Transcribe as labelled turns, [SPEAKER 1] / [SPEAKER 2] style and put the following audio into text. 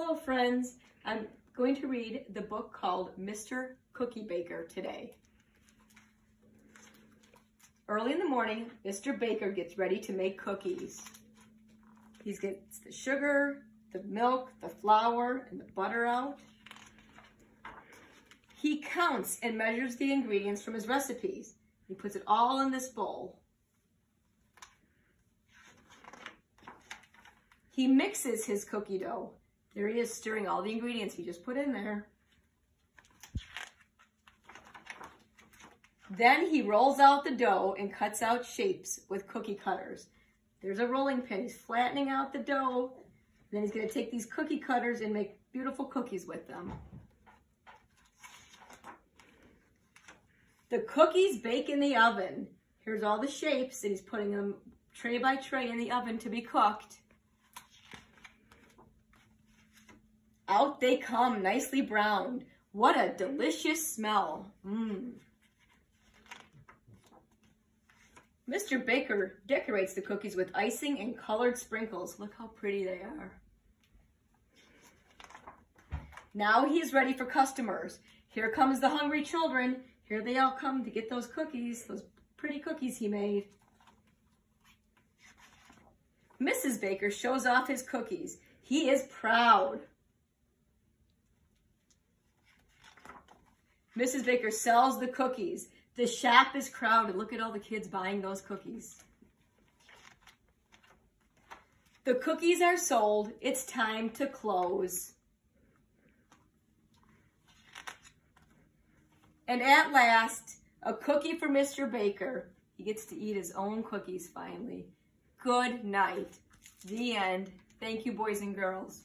[SPEAKER 1] Hello friends, I'm going to read the book called Mr. Cookie Baker today. Early in the morning, Mr. Baker gets ready to make cookies. He gets the sugar, the milk, the flour, and the butter out. He counts and measures the ingredients from his recipes. He puts it all in this bowl. He mixes his cookie dough there he is stirring all the ingredients he just put in there. Then he rolls out the dough and cuts out shapes with cookie cutters. There's a rolling pin. He's flattening out the dough. Then he's going to take these cookie cutters and make beautiful cookies with them. The cookies bake in the oven. Here's all the shapes and he's putting them tray by tray in the oven to be cooked. Out they come, nicely browned. What a delicious smell. Mmm. Mr. Baker decorates the cookies with icing and colored sprinkles. Look how pretty they are. Now he is ready for customers. Here comes the hungry children. Here they all come to get those cookies, those pretty cookies he made. Mrs. Baker shows off his cookies. He is proud. Mrs. Baker sells the cookies. The shop is crowded. Look at all the kids buying those cookies. The cookies are sold. It's time to close. And at last, a cookie for Mr. Baker. He gets to eat his own cookies finally. Good night. The end. Thank you, boys and girls.